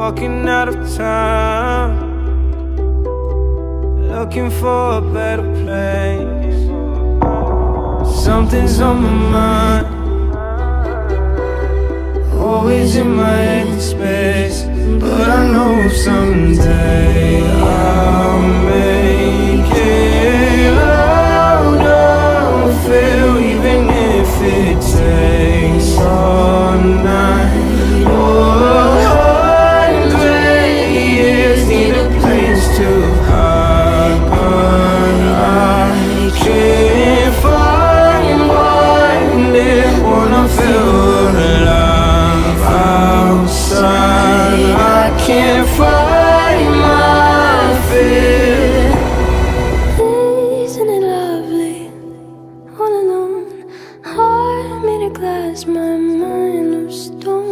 walking out of time, looking for a better place. Something's on my mind, always in my empty space. But I know someday I'll make it oh, out of feel, even if it takes all night can't find my fear Isn't it lovely? All alone Heart made of glass My mind of stone